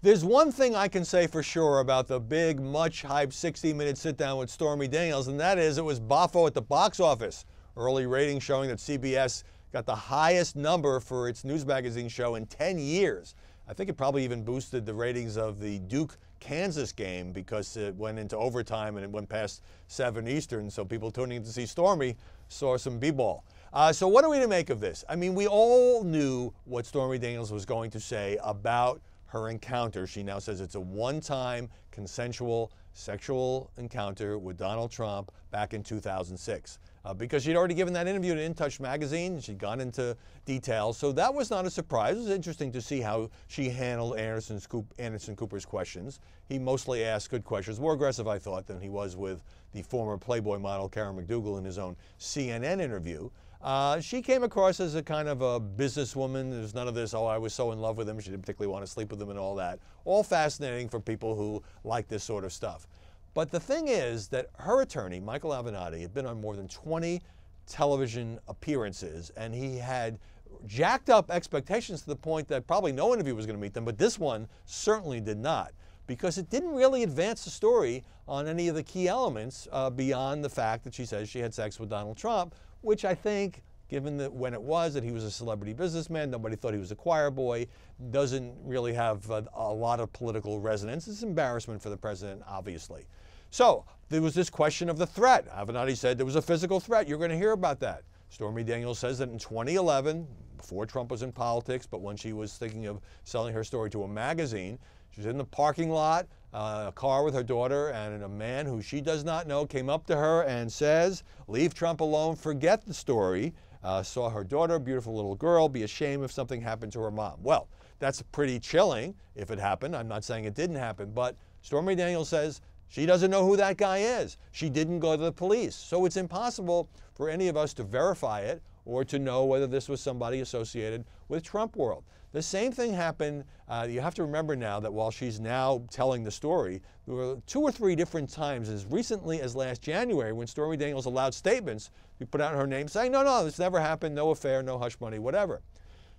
There's one thing I can say for sure about the big, much hyped 60 minute sit down with Stormy Daniels, and that is it was boffo at the box office. Early ratings showing that CBS got the highest number for its news magazine show in 10 years. I think it probably even boosted the ratings of the Duke Kansas game because it went into overtime and it went past 7 Eastern. So people tuning in to see Stormy saw some B ball. Uh, so, what are we to make of this? I mean, we all knew what Stormy Daniels was going to say about her encounter. She now says it's a one time consensual sexual encounter with Donald Trump back in 2006. Uh, because she'd already given that interview to In Touch magazine. She'd gone into details. So that was not a surprise. It was interesting to see how she handled Anderson, Anderson Cooper's questions. He mostly asked good questions, more aggressive, I thought, than he was with the former Playboy model Karen McDougal in his own CNN interview. Uh, she came across as a kind of a businesswoman. There's none of this, oh, I was so in love with him, she didn't particularly want to sleep with him and all that. All fascinating for people who like this sort of stuff. But the thing is that her attorney, Michael Avenatti, had been on more than 20 television appearances, and he had jacked up expectations to the point that probably no interview was going to meet them, but this one certainly did not because it didn't really advance the story on any of the key elements uh, beyond the fact that she says she had sex with Donald Trump, which I think, given that when it was that he was a celebrity businessman, nobody thought he was a choir boy, doesn't really have a, a lot of political resonance. It's embarrassment for the president, obviously. So there was this question of the threat. Avenatti said there was a physical threat. You're going to hear about that. Stormy Daniels says that in 2011, before Trump was in politics, but when she was thinking of selling her story to a magazine, she was in the parking lot, uh, a car with her daughter, and a man who she does not know came up to her and says, Leave Trump alone, forget the story. Uh, saw her daughter, beautiful little girl, be ashamed if something happened to her mom. Well, that's pretty chilling if it happened. I'm not saying it didn't happen, but Stormy Daniels says she doesn't know who that guy is. She didn't go to the police. So it's impossible for any of us to verify it or to know whether this was somebody associated with Trump world. The same thing happened. Uh, you have to remember now that while she's now telling the story, there were two or three different times, as recently as last January, when Stormy Daniels allowed statements to put out her name saying, no, no, this never happened, no affair, no hush money, whatever.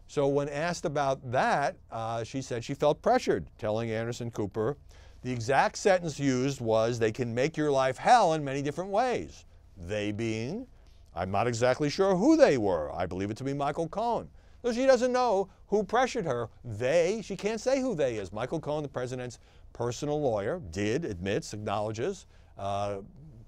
So when asked about that, uh, she said she felt pressured, telling Anderson Cooper, the exact sentence used was, they can make your life hell in many different ways. They being, I'm not exactly sure who they were. I believe it to be Michael Cohen. So she doesn't know who pressured her. They, she can't say who they is. Michael Cohen, the president's personal lawyer, did, admits, acknowledges, uh,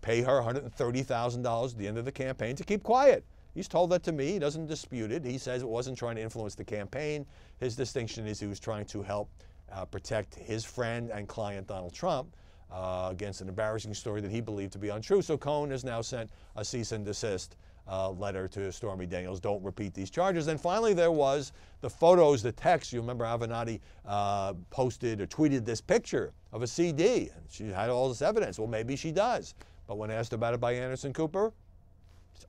pay her $130,000 at the end of the campaign to keep quiet. He's told that to me. He doesn't dispute it. He says it wasn't trying to influence the campaign. His distinction is he was trying to help uh, protect his friend and client Donald Trump uh, against an embarrassing story that he believed to be untrue. So Cohen has now sent a cease and desist uh, letter to Stormy Daniels. Don't repeat these charges. And finally, there was the photos, the text. You remember Avenatti uh, posted or tweeted this picture of a CD, and she had all this evidence. Well, maybe she does. But when asked about it by Anderson Cooper,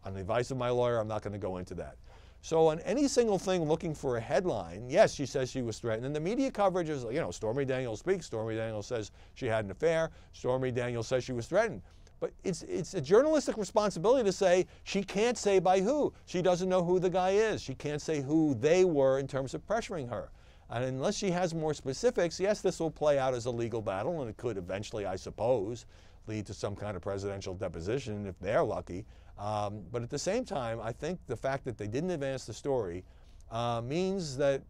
on the advice of my lawyer, I'm not going to go into that. So on any single thing looking for a headline, yes, she says she was threatened. And the media coverage is, you know, Stormy Daniels speaks. Stormy Daniels says she had an affair. Stormy Daniels says she was threatened. But it's, it's a journalistic responsibility to say she can't say by who. She doesn't know who the guy is. She can't say who they were in terms of pressuring her. And unless she has more specifics, yes, this will play out as a legal battle, and it could eventually, I suppose, lead to some kind of presidential deposition if they're lucky. Um, but at the same time, I think the fact that they didn't advance the story uh, means that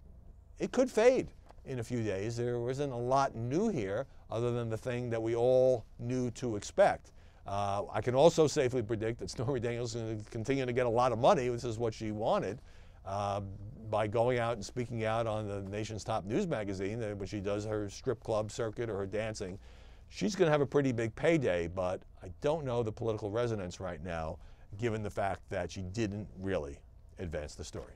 it could fade in a few days. There wasn't a lot new here other than the thing that we all knew to expect. Uh, I can also safely predict that Stormy Daniels is going to continue to get a lot of money, which is what she wanted, uh, by going out and speaking out on the nation's top news magazine uh, when she does her strip club circuit or her dancing. She's going to have a pretty big payday, but I don't know the political resonance right now given the fact that she didn't really advance the story.